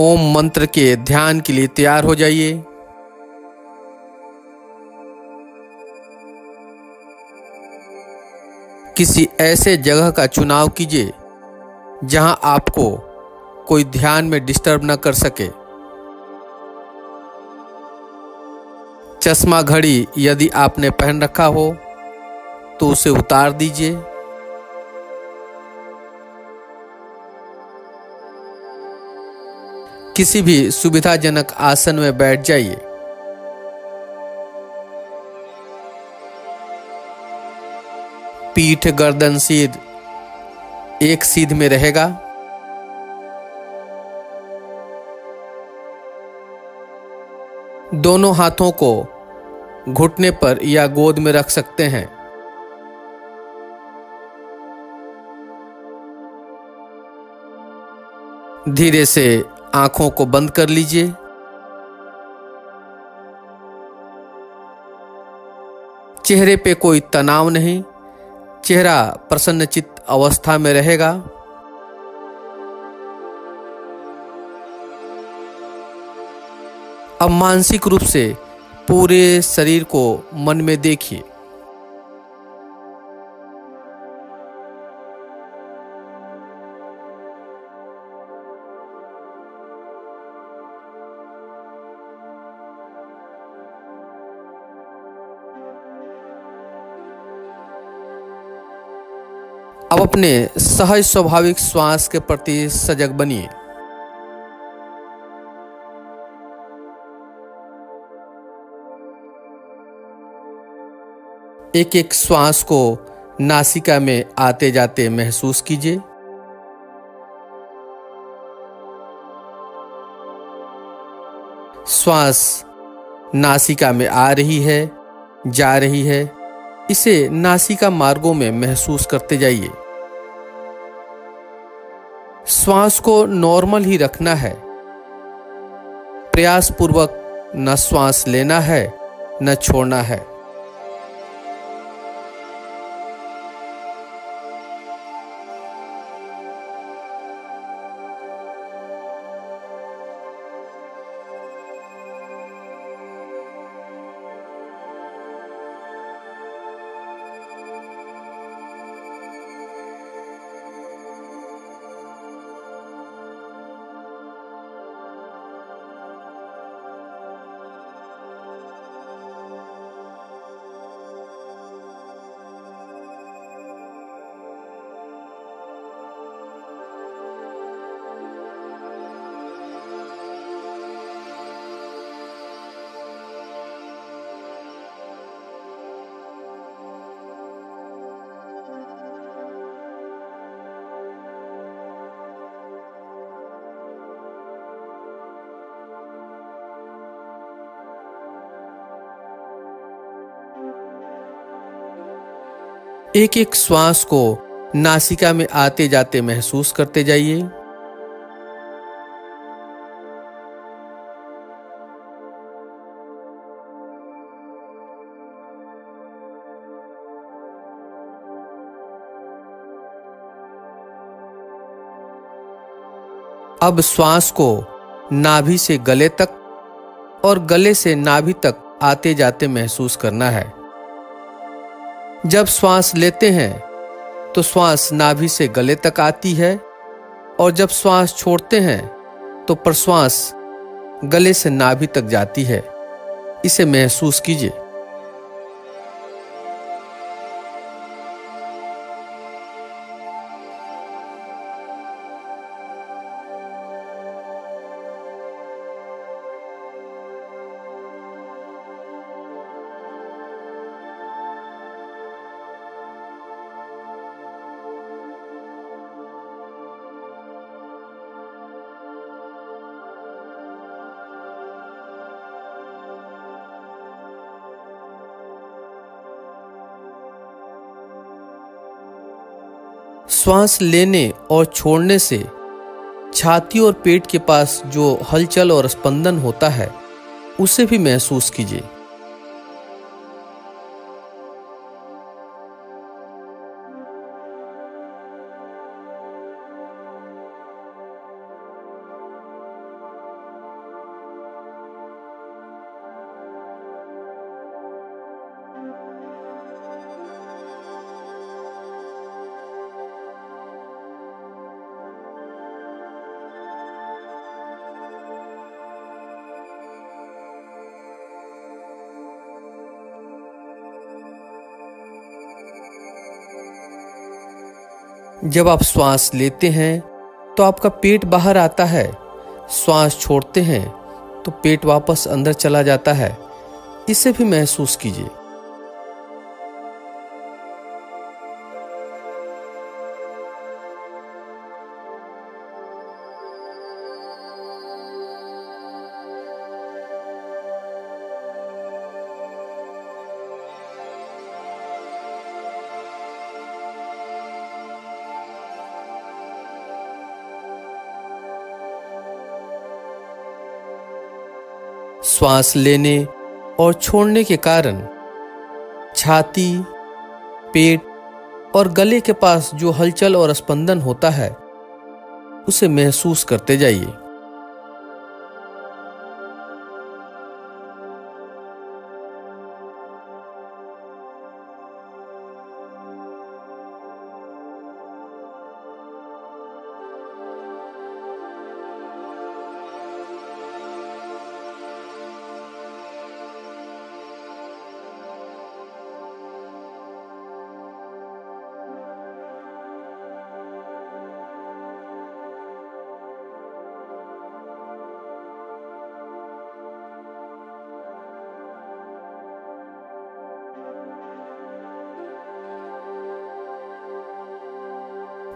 ओम मंत्र के ध्यान के लिए तैयार हो जाइए। किसी ऐसे जगह का चुनाव कीजिए, जहाँ आपको कोई ध्यान में डिस्टर्ब न कर सके। चश्मा घड़ी यदि आपने पहन रखा हो तो उसे उतार दीजिए। किसी भी सुविधाजनक आसन में बैठ जाइए। पीठ गर्दन सीध एक सीध में रहेगा। दोनों हाथों को घुटने पर या गोद में रख सकते हैं। धीरे से आँखों को बंद कर लीजिए। चेहरे पे कोई तनाव नहीं। चेहरा प्रसन्नचित अवस्था में रहेगा। अब मानसिक रूप से पूरे शरीर को मन में देखिए। अपने सहज स्वाभाविक श्वास के प्रति सजग बनिए। एक एक श्वास को नासिका में आते जाते महसूस कीजिए। श्वास नासिका में आ रही है, जा रही है। इसे नासिका मार्गों में महसूस करते जाइए। श्वास को नॉर्मल ही रखना है। प्रयास पूर्वक न श्वास लेना है, न छोड़ना है। एक एक श्वास को नासिका में आते जाते महसूस करते जाइए। अब श्वास को नाभि से गले तक और गले से नाभि तक आते जाते महसूस करना है। जब श्वास लेते हैं तो श्वास नाभि से गले तक आती है, और जब श्वास छोड़ते हैं तो प्रश्वास गले से नाभि तक जाती है। इसे महसूस कीजिए। श्वास लेने और छोड़ने से छाती और पेट के पास जो हलचल और स्पंदन होता है, उसे भी महसूस कीजिए। जब आप श्वास लेते हैं तो आपका पेट बाहर आता है। श्वास छोड़ते हैं तो पेट वापस अंदर चला जाता है। इसे भी महसूस कीजिए। श्वास लेने और छोड़ने के कारण छाती, पेट और गले के पास जो हलचल और स्पंदन होता है, उसे महसूस करते जाइए।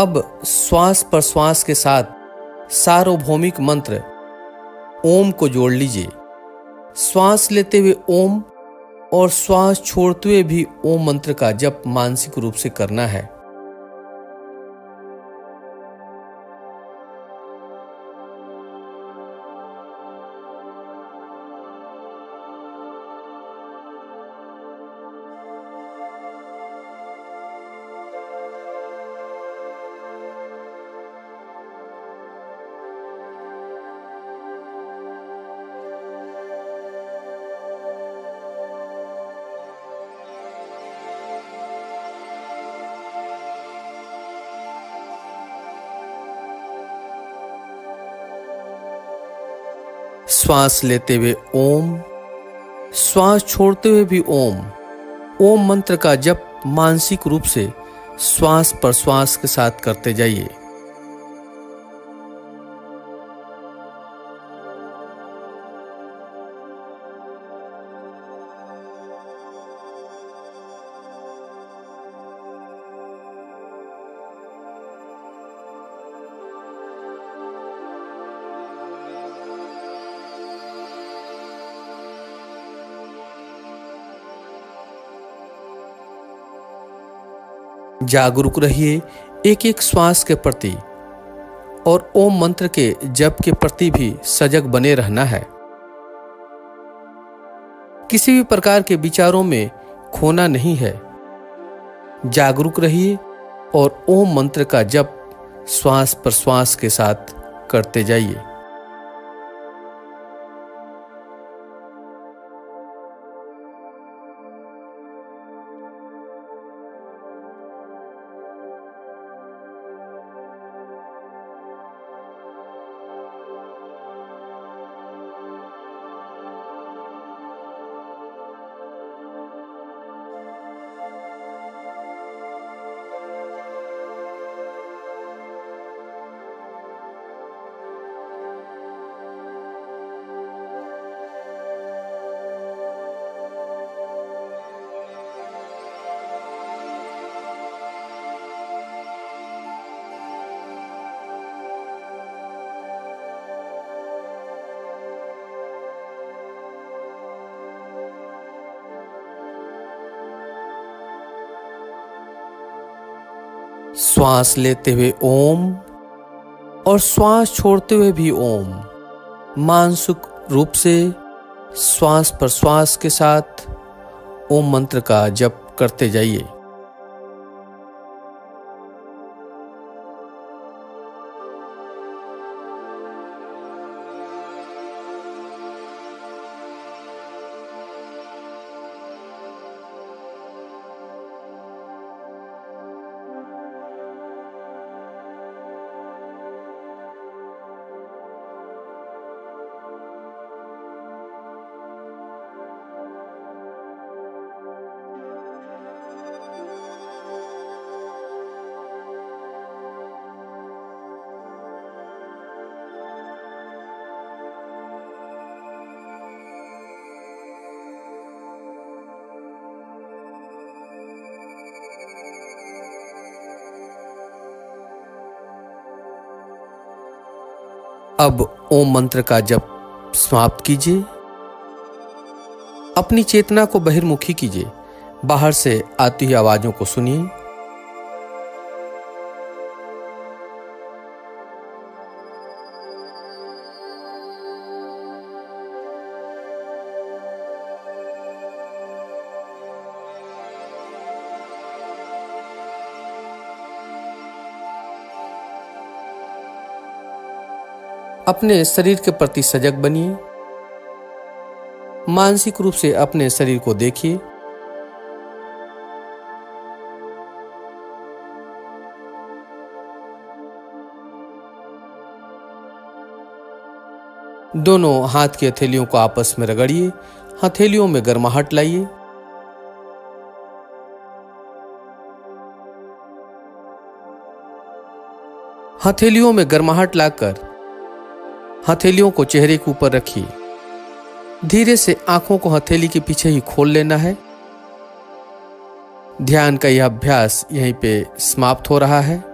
अब श्वास प्रश्वास के साथ सार्वभौमिक मंत्र, ओम को जोड़ लीजिए। श्वास लेते हुए ओम और श्वास छोड़ते हुए भी ओम मंत्र का जप मानसिक रूप से करना है। श्वास लेते हुए ओम, श्वास छोड़ते हुए भी ओम। ओम मंत्र का जप मानसिक रूप से श्वास प्रश्वास के साथ करते जाइए। जागरूक रहिए एक एक श्वास के प्रति। और ओम मंत्र के जप के प्रति भी सजग बने रहना है। किसी भी प्रकार के विचारों में खोना नहीं है। जागरूक रहिए और ओम मंत्र का जप श्वास प्रश्वास के साथ करते जाइए। श्वास लेते हुए ओम और श्वास छोड़ते हुए भी ओम। मानसिक रूप से श्वास प्रश्वास के साथ ओम मंत्र का जप करते जाइए। अब ओम मंत्र का जप समाप्त कीजिए। अपनी चेतना को बहिर्मुखी कीजिए। बाहर से आती हुई आवाजों को सुनिए। अपने शरीर के प्रति सजग बनिए। मानसिक रूप से अपने शरीर को देखिए। दोनों हाथ की हथेलियों को आपस में रगड़िए, हथेलियों में गर्माहट लाइए। हथेलियों में गर्माहट लाकर हथेलियों को चेहरे के ऊपर रखिए। धीरे से आँखों को हथेली के पीछे ही खोल लेना है। ध्यान का यह अभ्यास यहीं पे समाप्त हो रहा है।